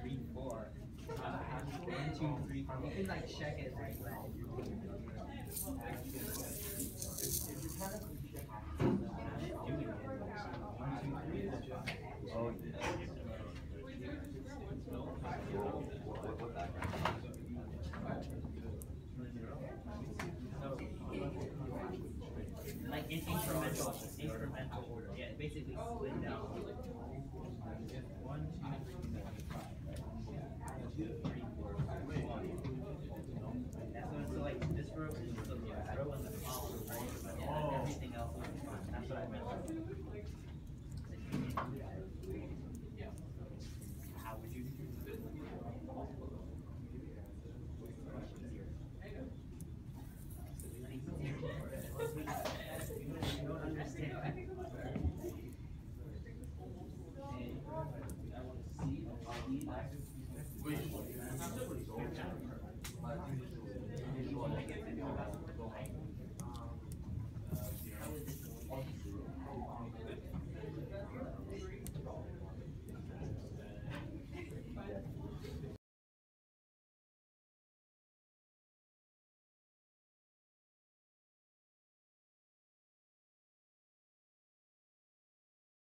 three, four. Uh, one, two, three, four. You can like check it right now. Oh, Like in incremental, incremental order. Yeah, basically split down. One, two, three, four, five. That's what, so